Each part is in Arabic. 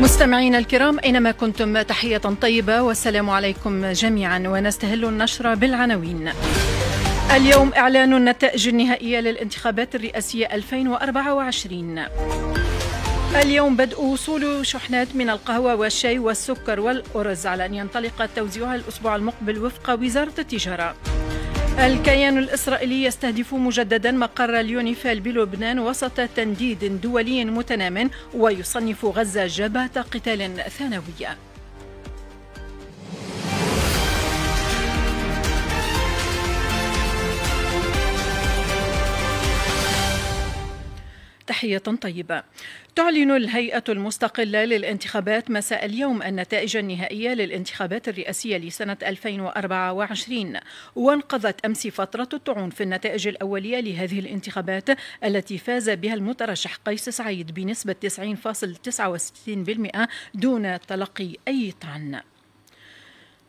مستمعينا الكرام أينما كنتم تحية طيبة والسلام عليكم جميعا ونستهل النشر بالعناوين. اليوم إعلان النتائج النهائية للانتخابات الرئاسية 2024. اليوم بدء وصول شحنات من القهوة والشاي والسكر والأرز على أن ينطلق توزيعها الأسبوع المقبل وفق وزارة التجارة الكيان الإسرائيلي يستهدف مجددا مقر اليونيفيل بلبنان وسط تنديد دولي متنام ويصنف غزة جبهة قتال ثانوية. تحية طيبة. تعلن الهيئة المستقلة للانتخابات مساء اليوم النتائج النهائية للانتخابات الرئاسية لسنة 2024 وانقضت أمس فترة الطعون في النتائج الأولية لهذه الانتخابات التي فاز بها المترشح قيس سعيد بنسبة 90.69% دون تلقي أي طعن.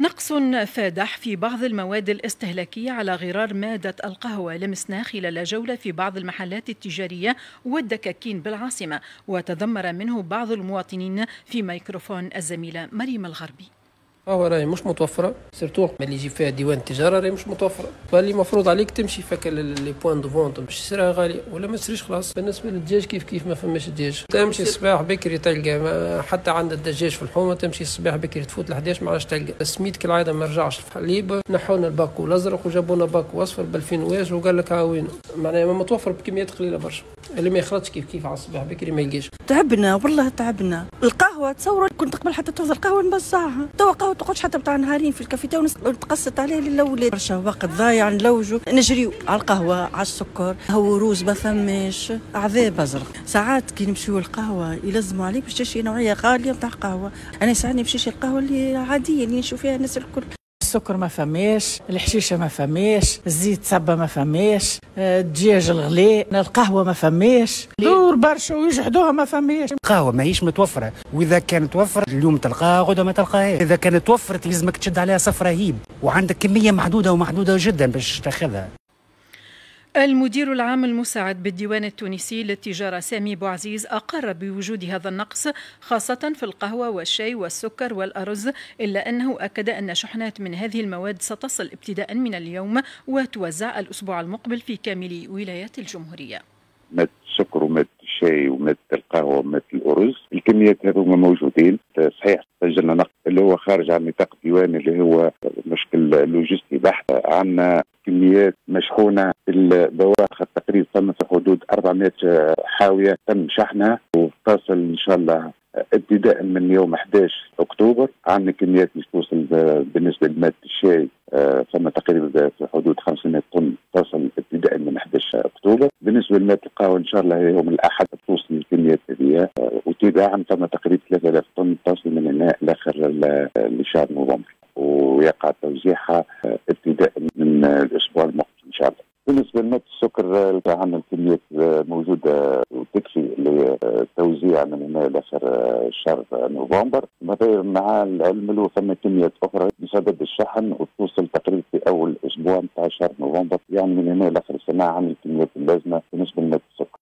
نقص فادح في بعض المواد الاستهلاكية على غرار مادة القهوة. لمسنا خلال جولة في بعض المحلات التجارية والدكاكين بالعاصمة. وتذمر منه بعض المواطنين في ميكروفون الزميلة مريم الغربي. هو راهي مش متوفرة surtout اللي يجي فيها ديوان التجاره راهي مش متوفرة. فاللي مفروض عليك تمشي في les points de vente باش تشريها غاليه ولا ما تشريش خلاص. بالنسبة للدجاج كيف كيف ما فماش دجاج. تمشي الصباح بكري تلقى حتى عند الدجاج في الحومة تمشي الصباح بكري تفوت ل 11 ما عادش تلقى. السميد كالعاده ما رجعش الحليب نحونا الباكو الازرق وجابونا باكو اصفر ب 2000 واش وقال لك هاوينو معناها ما متوفر بكميات قليلة برشا. اللي ما يخرجش كيف كيف على الصباح بكري ما يلقاش. تعبنا والله تعبنا. القهوة تصور كنت قبل حتى تهضر القهوة نبزعها. توا قهوة تقعدش حتى بتاع نهارين في الكافيتيريا ونتقصت عليه للاولاد برشا وقت ضايع نلوجوا نجريو على القهوة على السكر. هو روز ما فماش. عذاب أزرق. ساعات كي نمشيو القهوه يلزموا عليك باش تشري نوعية غالية نتاع قهوة. أنا ساعات نمشي القهوة اللي عادية اللي نشوف فيها الناس الكل. السكر ما فماش الحشيشة ما فماش الزيت صبه ما فماش الدجاج الغلاء القهوة ما فماش دور برشا ويجحدوها ما فماش. القهوة ماهيش متوفرة. وإذا كانت توفر اليوم تلقاها غدا ما تلقاهاش. إذا كانت توفرت لازمك تشد عليها صف رهيب وعندك كمية محدودة ومحدودة جدا باش تاخذها. المدير العام المساعد بالديوان التونسي للتجارة سامي بوعزيز أقر بوجود هذا النقص خاصة في القهوة والشاي والسكر والأرز إلا أنه أكد أن شحنات من هذه المواد ستصل ابتداء من اليوم وتوزع الأسبوع المقبل في كامل ولايات الجمهورية. الشاي ومادة القهوة ومادة الأرز. الكميات هذوما موجودين. صحيح سجلنا نقص اللي هو خارج عن نطاق الديوان اللي هو مشكل لوجستي بحت. عندنا كميات مشحونة في البواخر تقريبا ثم في حدود 400 حاوية تم شحنها. وتصل إن شاء الله ابتداء من يوم 11 أكتوبر. عندنا كميات مش توصل بالنسبة لماده الشاي ثم تقريبا في حدود 500 طن. تصل ابتداء من 11 اكتوبر بالنسبة لماده القهوه ان شاء الله يوم الأحد توصل الكميات هذه وتباعا ثم تقريبا 3000 طن تصل من هنا لآخر لشهر نوفمبر. ويقع توزيعها ابتداء من الأسبوع المقبل إن شاء الله. بالنسبة لماده السكر عندنا الكميات موجودة وتكفي للتوزيع من هنا لآخر شهر نوفمبر. مع العلم له ثم كميات أخرى بسبب الشحن وتوصل تقريبا أول أسبوع نتاع شهر نوفمبر يعني من هنا لآخر السنة عن الكميات اللازمة بالنسبة لماده السكر.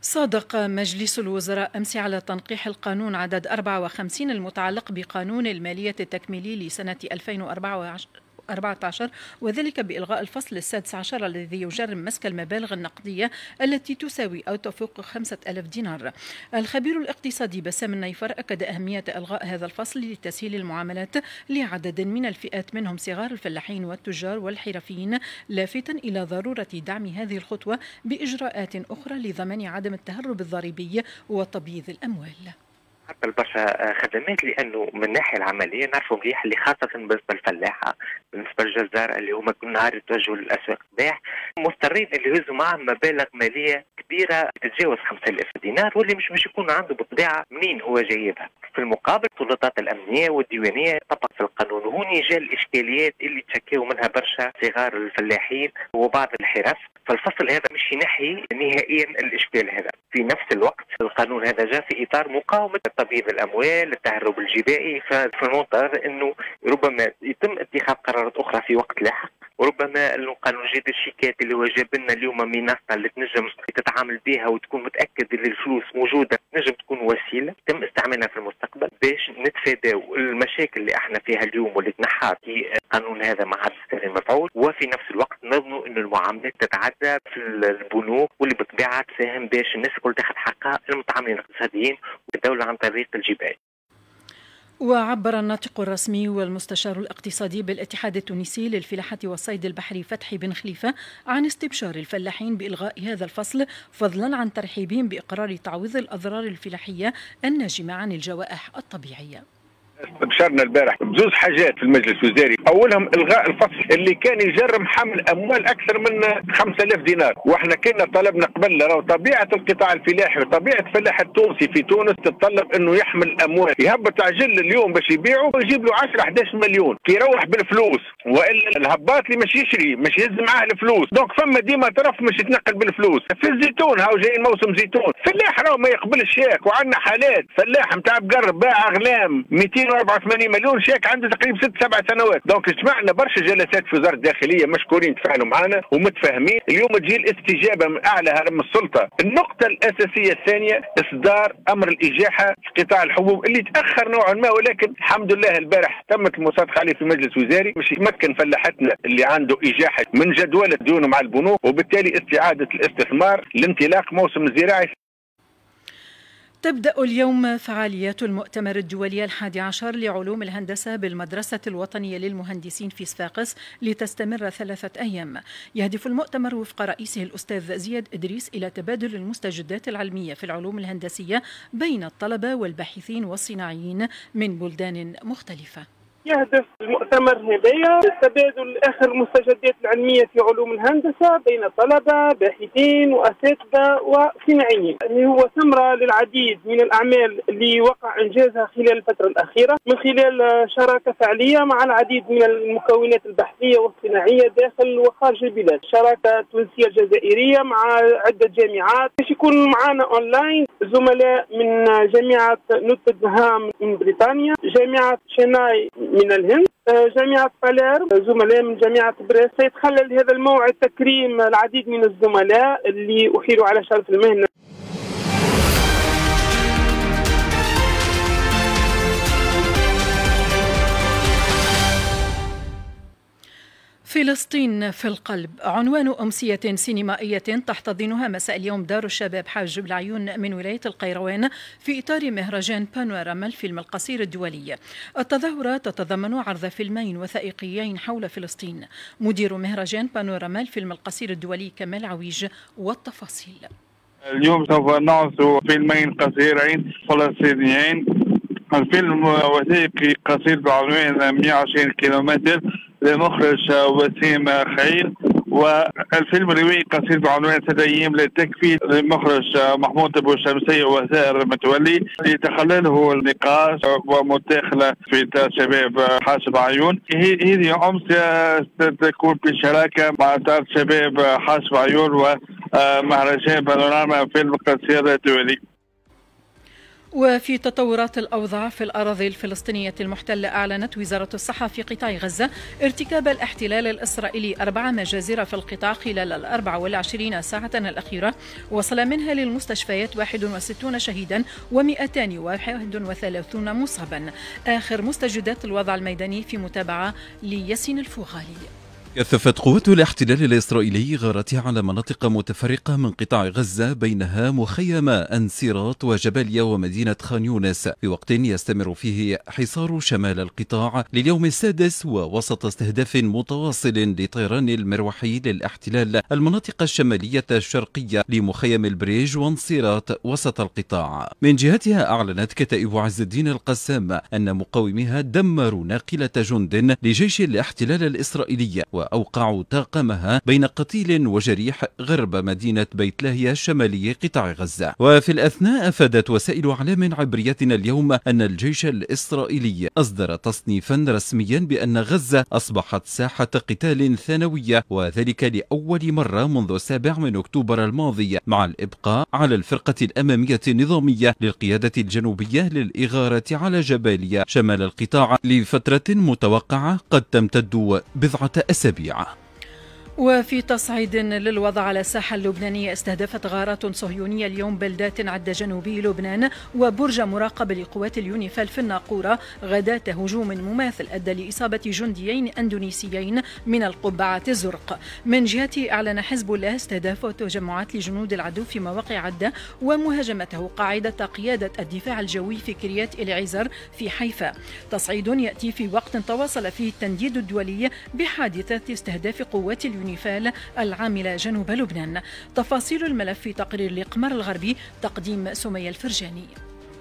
صادق مجلس الوزراء أمس على تنقيح القانون عدد 54 المتعلق بقانون المالية التكميلي لسنة 2024 14 وذلك بإلغاء الفصل السادس عشر الذي يجرم مسك المبالغ النقدية التي تساوي أو تفوق خمسة ألف دينار. الخبير الاقتصادي بسام النيفر أكد أهمية إلغاء هذا الفصل لتسهيل المعاملات لعدد من الفئات منهم صغار الفلاحين والتجار والحرفيين لافتا إلى ضرورة دعم هذه الخطوة بإجراءات أخرى لضمان عدم التهرب الضريبي وتبييض الأموال. حتى برشا خدمات لأنه من الناحيه العملية نعرفوا مليح اللي خاصة بالنسبة للفلاحة بالنسبة للجزار اللي هما كل نهار يتوجهوا للأسواق الصباح مضطرين اللي يهزوا معهم مبالغ مالية كبيرة تتجاوز 5000 دينار واللي مش باش يكون عنده بالطبيعة منين هو جايبها. في المقابل السلطات الأمنية والديوانية طبق في القانون وهون جاء الإشكاليات اللي تشكاو منها برشا صغار الفلاحين وبعض الحرف. فالفصل هذا مش ينحي نهائيا الإشكال هذا. في نفس الوقت القانون هذا جاء في إطار مقاومة تبييض الأموال التهرب الجبائي. ففي المنطقة إنه ربما يتم اتخاذ قرارات أخرى في وقت لاحق. وربما انه قانون جديد الشيكات اللي هو جاب لنا اليوم منصة اللي تنجم تتعامل بها وتكون متأكد ان الفلوس موجودة تنجم تكون وسيلة تم استعمال نتفاداو المشاكل اللي إحنا فيها اليوم واللي تنحى في قانون هذا مع السر المفعول وفي نفس الوقت نضمن انه المعاملات تتعدى في البنوك واللي بالطبيعه تساهم باش الناس الكل تاخذ حقها المتعاملين الاقتصاديين والدولة عن طريق الجبال. وعبر الناطق الرسمي والمستشار الاقتصادي بالاتحاد التونسي للفلاحة والصيد البحري فتحي بن خليفة عن استبشار الفلاحين بإلغاء هذا الفصل فضلا عن ترحيبهم بإقرار تعويض الأضرار الفلاحية الناجمة عن الجوائح الطبيعية. استبشرنا البارح. بزوز حاجات في المجلس الوزاري. أولهم إلغاء الفصل اللي كان يجرم حمل أموال أكثر من 5000 دينار. وإحنا كنا طلبنا قبل راهو طبيعة القطاع الفلاحي وطبيعة الفلاح التونسي في تونس تتطلب إنه يحمل أموال. يهبط عجل اليوم باش يبيعه ويجيب له 10 11 مليون. كي يروح بالفلوس. وإلا الهباط اللي مش يشري مش يهز معاه الفلوس donc فما ديما طرف مش يتنقل بالفلوس. في الزيتون هاو جاي موسم زيتون. فلاح راهو ما يقبلش شيك وعندنا حالات. فلاح نتاع بقرب باع أغنام 200 284 مليون شيك عنده تقريبا ست سبع سنوات. donc جمعنا برشا جلسات في وزارة الداخلية مشكورين تفاعلوا معنا ومتفاهمين. اليوم تجي الاستجابة من أعلى هرم السلطة. النقطة الأساسية الثانية إصدار أمر الإجاحة في قطاع الحبوب اللي تأخر نوعا ما ولكن الحمد لله البارح تمت المصادقه عليه في مجلس وزاري. باش يمكن فلاحتنا اللي عنده إجاحة من جدولة ديونه مع البنوك وبالتالي استعادة الاستثمار لانطلاق موسم الزراعي تبدأ اليوم فعاليات المؤتمر الدولي الحادي عشر لعلوم الهندسة بالمدرسة الوطنية للمهندسين في صفاقس لتستمر ثلاثة أيام. يهدف المؤتمر وفق رئيسه الأستاذ زياد إدريس إلى تبادل المستجدات العلمية في العلوم الهندسية بين الطلبة والباحثين والصناعيين من بلدان مختلفة. يهدف المؤتمر هذايا تبادل آخر المستجدات العلمية في علوم الهندسة بين طلبة باحثين وأساتذة وصناعيين. اللي هو ثمرة للعديد من الأعمال اللي وقع إنجازها خلال الفترة الأخيرة. من خلال شراكة فعلية مع العديد من المكونات البحثية والصناعية داخل وخارج البلاد. شراكة تونسية الجزائريه مع عدة جامعات. باش يكون معنا اونلاين زملاء من جامعة نوتنغهام من بريطانيا جامعة شناي من الهند آه، جامعة بالير زملاء من جامعة باريس. سيتخلل هذا الموعد تكريم العديد من الزملاء اللي أحيلوا على شرف المهنة. فلسطين في القلب. عنوان أمسية سينمائية تحتضنها مساء اليوم دار الشباب حاج بالعيون من ولاية القيروان في إطار مهرجان بانوراما الفيلم القصير الدولي. التظاهرة تتضمن عرض فيلمين وثائقيين حول فلسطين. مدير مهرجان بانوراما الفيلم القصير الدولي كمال عويج والتفاصيل. اليوم سوف نعرض فيلمين قصيرين فلسطينيين. الفيلم وثائقي قصير بعنوان 120 كيلومتر لمخرج وسيم خير والفيلم روائي قصير بعنوان ثلاث أيام لا تكفي لمخرج محمود أبو شمسية وسائر متولي يتخلله النقاش ومداخله في شباب حاسب عيون هذه امسيه ستكون بشراكة مع دار شباب حاسب عيون ومهرجان بانوراما فيلم قصير دولي وفي تطورات الأوضاع في الأراضي الفلسطينية المحتلة أعلنت وزارة الصحة في قطاع غزة ارتكاب الاحتلال الإسرائيلي أربع مجازر في القطاع خلال الأربع والعشرين ساعة الأخيرة وصل منها للمستشفيات 61 شهيدا و231 مصابا. آخر مستجدات الوضع الميداني في متابعة لياسين الفوغالي. كثفت قوات الاحتلال الإسرائيلي غارتها على مناطق متفرقة من قطاع غزة بينها مخيم أنسيرات وجباليا ومدينة خان يونس. في وقت يستمر فيه حصار شمال القطاع لليوم السادس ووسط استهداف متواصل لطيران المروحي للاحتلال. المناطق الشمالية الشرقية لمخيم البريج وأنصيرات وسط القطاع. من جهتها أعلنت كتائب عز الدين القسام أن مقاوميها دمروا ناقلة جند لجيش الاحتلال الإسرائيلي. وأوقعوا طاقمها بين قتيل وجريح غرب مدينة بيت لاهيا الشمالي قطاع غزة. وفي الأثناء أفادت وسائل أعلام عبريتنا اليوم أن الجيش الإسرائيلي أصدر تصنيفا رسميا بأن غزة أصبحت ساحة قتال ثانوية وذلك لأول مرة منذ السابع من أكتوبر الماضي مع الإبقاء على الفرقة الأمامية النظامية للقيادة الجنوبية للإغارة على جباليا شمال القطاع لفترة متوقعة قد تمتد بضعة أسابيع. الطبيعه وفي تصعيد للوضع على الساحة اللبنانية استهدفت غارات صهيونية اليوم بلدات عدة جنوبي لبنان وبرج مراقبة لقوات اليونيفال في الناقورة غداة هجوم مماثل أدى لإصابة جنديين أندونيسيين من القبعات الزرق. من جهته أعلن حزب الله استهداف تجمعات لجنود العدو في مواقع عدة ومهاجمته قاعدة قيادة الدفاع الجوي في كريات إليعيزر في حيفا. تصعيد يأتي في وقت تواصل فيه التنديد الدولي بحادثة استهداف قوات اليونيفال. يونيفال العاملة جنوب لبنان. تفاصيل الملف في تقرير الإقمار الغربي تقديم سمية الفرجاني.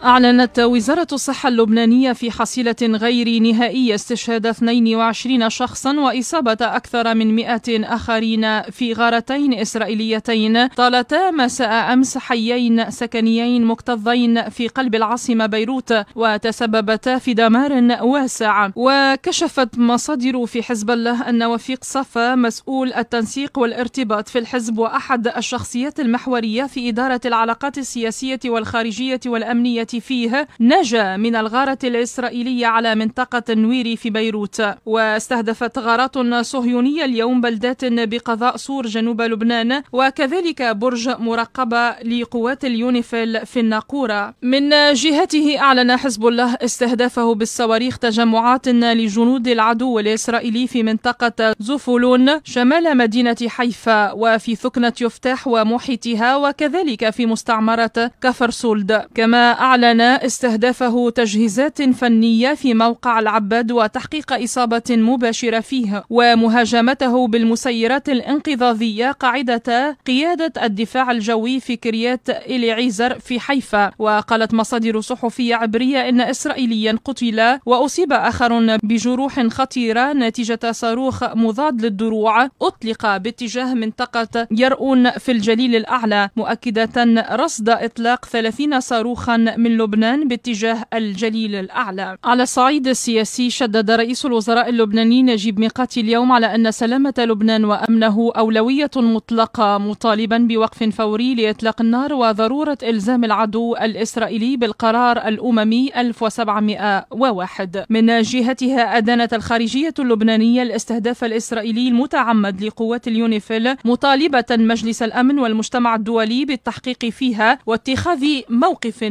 أعلنت وزارة الصحة اللبنانية في حصيلة غير نهائية استشهاد 22 شخصا وإصابة أكثر من 100 آخرين في غارتين إسرائيليتين طالتا مساء أمس حيين سكنيين مكتظين في قلب العاصمة بيروت وتسببتا في دمار واسع. وكشفت مصادر في حزب الله أن وفيق صفا مسؤول التنسيق والارتباط في الحزب وأحد الشخصيات المحورية في إدارة العلاقات السياسية والخارجية والأمنية فيه نجا من الغارة الإسرائيلية على منطقة نويري في بيروت. واستهدفت غارات صهيونية اليوم بلدات بقضاء صور جنوب لبنان وكذلك برج مراقبة لقوات اليونيفيل في الناقورة. من جهته أعلن حزب الله استهدافه بالصواريخ تجمعات لجنود العدو الإسرائيلي في منطقة زفولون شمال مدينة حيفا وفي ثكنة يفتاح ومحيطها وكذلك في مستعمرة كفر سولد كما أعلن أعلن استهدافه تجهيزات فنية في موقع العباد وتحقيق إصابة مباشرة فيه ومهاجمته بالمسيرات الانقضاضية قاعدة قيادة الدفاع الجوي في كريات إليعيزر في حيفا. وقالت مصادر صحفية عبرية إن إسرائيليا قتل وأصيب آخر بجروح خطيرة نتيجة صاروخ مضاد للدروع أطلق باتجاه منطقة يرؤون في الجليل الأعلى مؤكدة رصد إطلاق 30 صاروخا من لبنان باتجاه الجليل الأعلى. على الصعيد السياسي شدد رئيس الوزراء اللبناني نجيب ميقاتي اليوم على أن سلامة لبنان وأمنه أولوية مطلقة مطالبا بوقف فوري لإطلاق النار وضرورة إلزام العدو الإسرائيلي بالقرار الأممي 1701 من جهتها أدانت الخارجية اللبنانية الاستهداف الإسرائيلي المتعمد لقوات اليونيفيل مطالبة مجلس الأمن والمجتمع الدولي بالتحقيق فيها واتخاذ موقف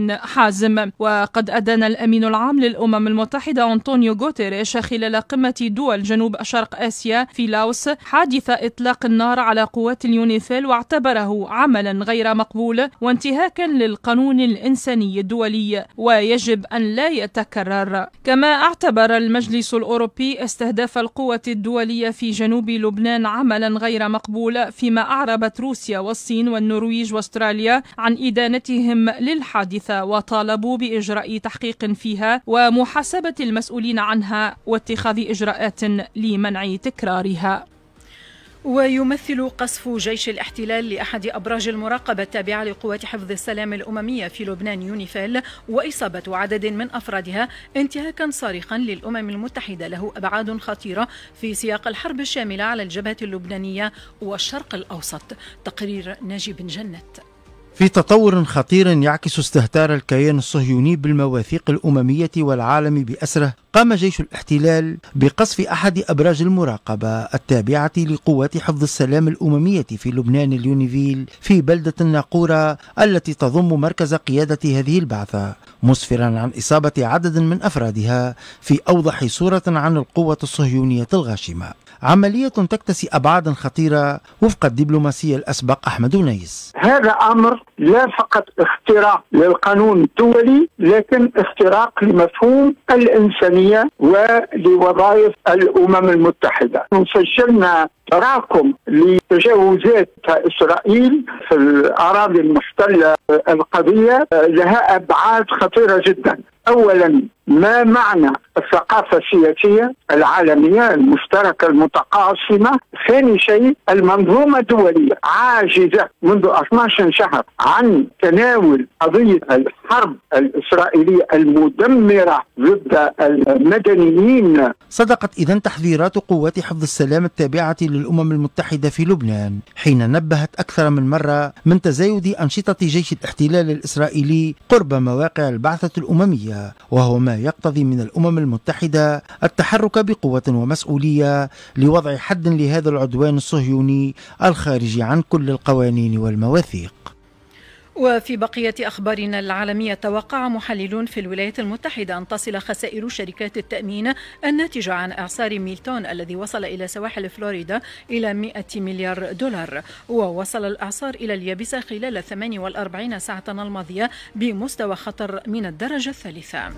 حازم. وقد أدان الأمين العام للأمم المتحدة أنطونيو غوتيريش خلال قمة دول جنوب شرق آسيا في لاوس حادث إطلاق النار على قوات اليونيفيل واعتبره عملا غير مقبول وانتهاكا للقانون الإنساني الدولي ويجب أن لا يتكرر. كما اعتبر المجلس الأوروبي استهداف القوة الدولية في جنوب لبنان عملا غير مقبول فيما أعربت روسيا والصين والنرويج وأستراليا عن إدانتهم للحادثة وطالبوا بإجراء تحقيق فيها ومحاسبة المسؤولين عنها واتخاذ إجراءات لمنع تكرارها. ويمثل قصف جيش الاحتلال لأحد أبراج المراقبة التابعة لقوات حفظ السلام الأممية في لبنان يونيفيل وإصابة عدد من أفرادها انتهاكا صارخا للأمم المتحدة. له أبعاد خطيرة في سياق الحرب الشاملة على الجبهة اللبنانية والشرق الأوسط. تقرير ناجي بن جنت في تطور خطير يعكس استهتار الكيان الصهيوني بالمواثيق الأممية والعالم بأسره قام جيش الاحتلال بقصف أحد أبراج المراقبة التابعة لقوات حفظ السلام الأممية في لبنان اليونيفيل في بلدة الناقورة التي تضم مركز قيادة هذه البعثة مسفرا عن إصابة عدد من أفرادها في أوضح صورة عن القوة الصهيونية الغاشمة. عملية تكتسي أبعاد خطيرة وفق الدبلوماسي الأسبق أحمد نيس. هذا أمر لا فقط اختراق للقانون الدولي لكن اختراق لمفهوم الإنسانية ولوظائف الأمم المتحدة. سجلنا تراكم لتجاوزات إسرائيل في الأراضي المحتلة القضية لها أبعاد خطيرة جدا. اولا ما معنى الثقافة السياسية العالمية المشتركة المتقاسمة؟ ثاني شيء المنظومة الدولية عاجزة منذ 12 شهر عن تناول قضية الحرب الإسرائيلية المدمرة ضد المدنيين. صدقت إذا تحذيرات قوات حفظ السلام التابعة للأمم المتحدة في لبنان حين نبهت أكثر من مرة من تزايد أنشطة جيش الاحتلال الإسرائيلي قرب مواقع البعثة الأممية. وهو ما يقتضي من الأمم المتحدة التحرك بقوة ومسؤولية لوضع حد لهذا العدوان الصهيوني الخارج عن كل القوانين والمواثيق. وفي بقية أخبارنا العالمية توقع محللون في الولايات المتحدة أن تصل خسائر شركات التأمين الناتجة عن إعصار ميلتون الذي وصل إلى سواحل فلوريدا إلى 100 مليار دولار. ووصل الإعصار إلى اليابسة خلال 48 ساعة الماضية بمستوى خطر من الدرجة الثالثة.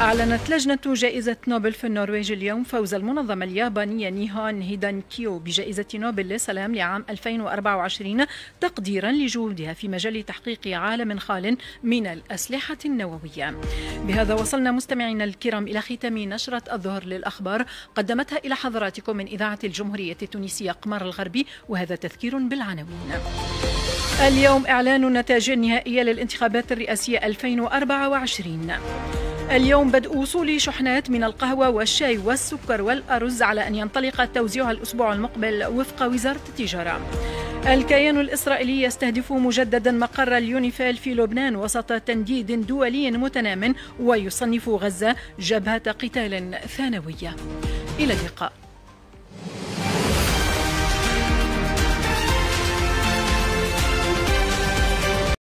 أعلنت لجنة جائزة نوبل في النرويج اليوم فوز المنظمة اليابانية نيهون هيدان كيو بجائزة نوبل للسلام لعام 2024 تقديرا لجهودها في مجال تحقيق عالم خال من الأسلحة النووية. بهذا وصلنا مستمعينا الكرام إلى ختام نشرة الظهر للأخبار. قدمتها إلى حضراتكم من إذاعة الجمهورية التونسية قمر الغربي وهذا تذكير بالعناوين. اليوم إعلان النتائج النهائية للانتخابات الرئاسية 2024 اليوم بدء وصول شحنات من القهوة والشاي والسكر والأرز على أن ينطلق توزيعها الأسبوع المقبل وفق وزارة التجارة. الكيان الإسرائيلي يستهدف مجددا مقر اليونيفيل في لبنان وسط تنديد دولي متنام ويصنف غزة جبهة قتال ثانوية. إلى اللقاء.